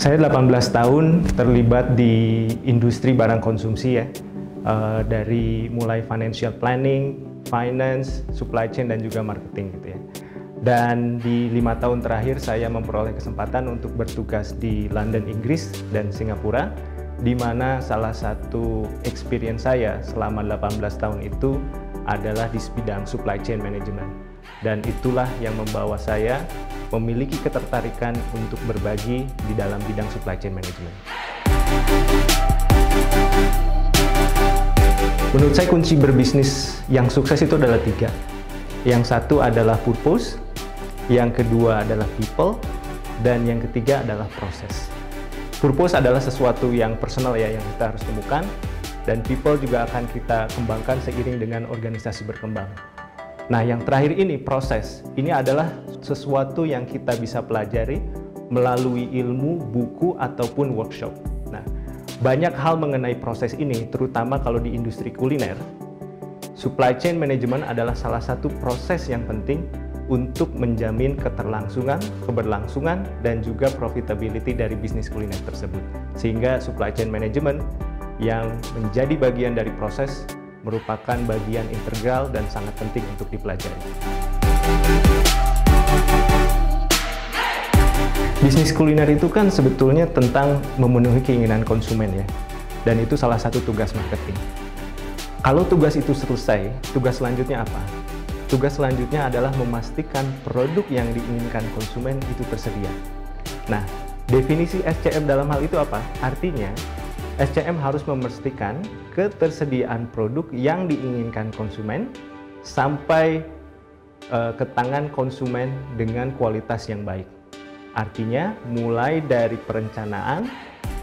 Saya 18 tahun terlibat di industri barang konsumsi ya. Uh, dari mulai financial planning, finance, supply chain dan juga marketing gitu ya. Dan di lima tahun terakhir saya memperoleh kesempatan untuk bertugas di London, Inggris dan Singapura, di mana salah satu experience saya selama 18 tahun itu adalah di bidang supply chain management. Dan itulah yang membawa saya memiliki ketertarikan untuk berbagi di dalam bidang supply chain management. Menurut saya kunci berbisnis yang sukses itu adalah tiga. Yang satu adalah purpose, yang kedua adalah people, dan yang ketiga adalah proses. Purpose adalah sesuatu yang personal ya yang kita harus temukan, dan people juga akan kita kembangkan seiring dengan organisasi berkembang. Nah, yang terakhir ini proses. Ini adalah sesuatu yang kita bisa pelajari melalui ilmu, buku ataupun workshop. Nah, banyak hal mengenai proses ini, terutama kalau di industri kuliner. Supply chain management adalah salah satu proses yang penting untuk menjamin keterlangsungan, keberlangsungan, dan juga profitability dari bisnis kuliner tersebut. Sehingga supply chain management yang menjadi bagian dari proses merupakan bagian integral dan sangat penting untuk dipelajari. Bisnis kuliner itu kan sebetulnya tentang memenuhi keinginan konsumen ya. Dan itu salah satu tugas marketing. Kalau tugas itu selesai, tugas selanjutnya apa? Tugas selanjutnya adalah memastikan produk yang diinginkan konsumen itu tersedia. Nah, definisi SCM dalam hal itu apa? Artinya, SCM harus memastikan ketersediaan produk yang diinginkan konsumen sampai uh, ke tangan konsumen dengan kualitas yang baik. Artinya mulai dari perencanaan,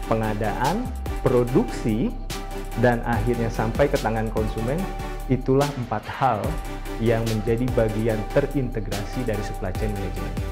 pengadaan, produksi, dan akhirnya sampai ke tangan konsumen, itulah empat hal yang menjadi bagian terintegrasi dari supply chain management.